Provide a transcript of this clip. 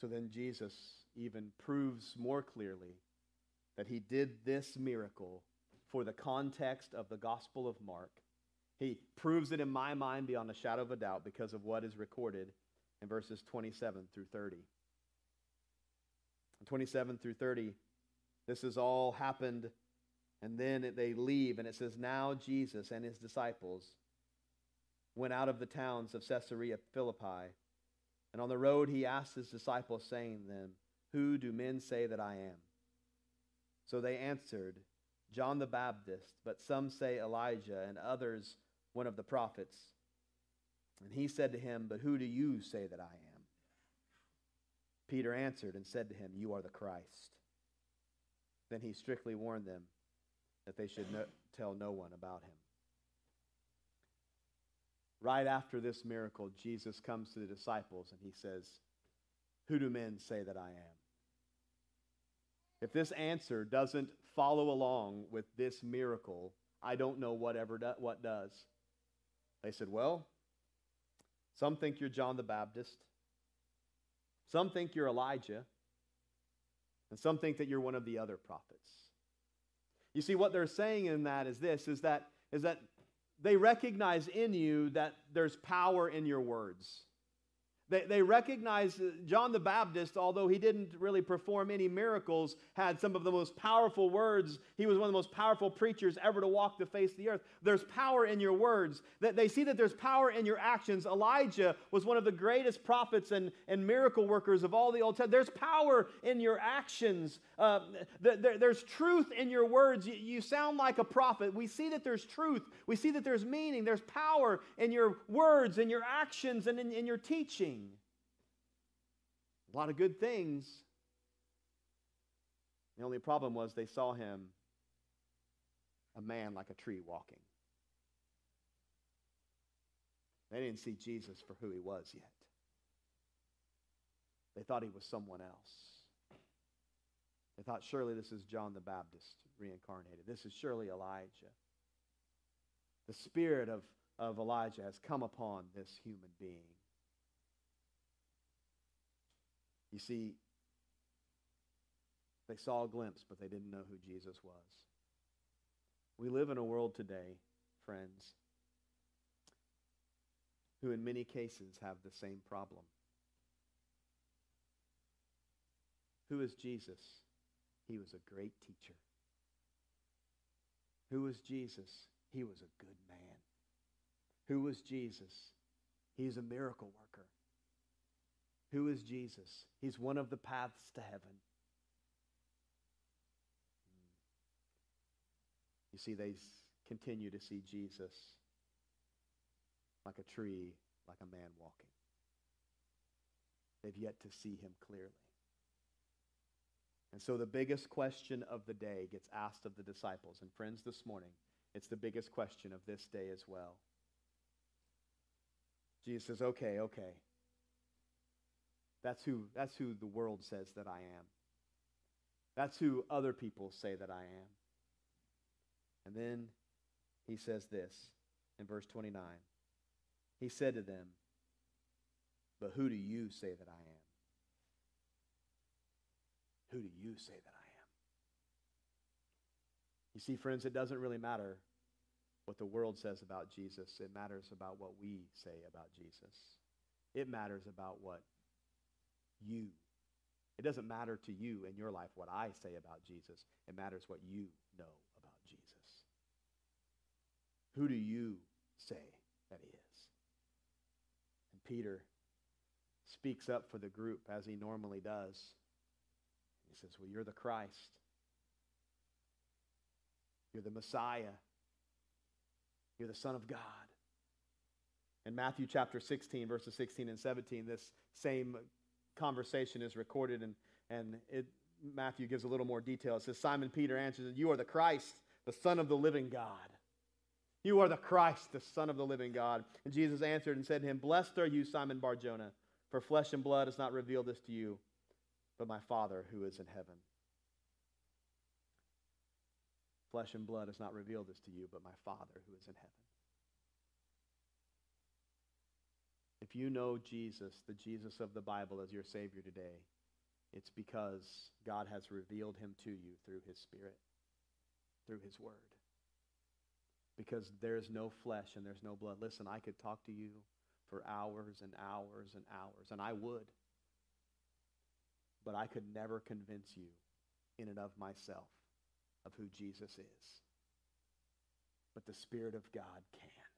So then Jesus even proves more clearly that he did this miracle for the context of the Gospel of Mark. He proves it in my mind beyond a shadow of a doubt because of what is recorded in verses 27 through 30. 27 through 30, this has all happened, and then they leave, and it says, Now Jesus and his disciples went out of the towns of Caesarea Philippi, and on the road he asked his disciples, saying to them, Who do men say that I am? So they answered, John the Baptist, but some say Elijah, and others one of the prophets. And he said to him, But who do you say that I am? Peter answered and said to him, You are the Christ. Then he strictly warned them that they should no, tell no one about him. Right after this miracle, Jesus comes to the disciples and he says, Who do men say that I am? If this answer doesn't follow along with this miracle, I don't know whatever do, what does. They said, Well, some think you're John the Baptist. Some think you're Elijah, and some think that you're one of the other prophets. You see, what they're saying in that is this is that, is that they recognize in you that there's power in your words. They, they recognize John the Baptist, although he didn't really perform any miracles, had some of the most powerful words. He was one of the most powerful preachers ever to walk the face of the earth. There's power in your words. They see that there's power in your actions. Elijah was one of the greatest prophets and, and miracle workers of all the Old Testament. There's power in your actions. Uh, there, there's truth in your words. You, you sound like a prophet. We see that there's truth. We see that there's meaning. There's power in your words, in your actions, and in, in your teaching. A lot of good things. The only problem was they saw him a man like a tree walking. They didn't see Jesus for who he was yet. They thought he was someone else. They thought, surely this is John the Baptist reincarnated. This is surely Elijah. The spirit of, of Elijah has come upon this human being. You see, they saw a glimpse, but they didn't know who Jesus was. We live in a world today, friends, who in many cases have the same problem. Who is Jesus? He was a great teacher. Who was Jesus? He was a good man. Who was Jesus? He's a miracle worker. Who is Jesus? He's one of the paths to heaven. You see, they continue to see Jesus like a tree, like a man walking. They've yet to see him clearly. And so the biggest question of the day gets asked of the disciples. And friends, this morning, it's the biggest question of this day as well. Jesus says, okay, okay. That's who, that's who the world says that I am. That's who other people say that I am. And then he says this in verse 29. He said to them, But who do you say that I am? Who do you say that I am? You see, friends, it doesn't really matter what the world says about Jesus. It matters about what we say about Jesus. It matters about what you. It doesn't matter to you in your life what I say about Jesus. It matters what you know about Jesus. Who do you say that he is? And Peter speaks up for the group as he normally does. He says, Well, you're the Christ. You're the Messiah. You're the Son of God. In Matthew chapter 16, verses 16 and 17, this same conversation is recorded, and, and it, Matthew gives a little more detail. It says, Simon Peter answers, You are the Christ, the Son of the living God. You are the Christ, the Son of the living God. And Jesus answered and said to him, Blessed are you, Simon Barjona, for flesh and blood has not revealed this to you, but my Father who is in heaven. Flesh and blood has not revealed this to you, but my Father who is in heaven. If you know Jesus, the Jesus of the Bible, as your Savior today, it's because God has revealed him to you through his Spirit, through his Word. Because there's no flesh and there's no blood. Listen, I could talk to you for hours and hours and hours, and I would. But I could never convince you in and of myself of who Jesus is. But the Spirit of God can.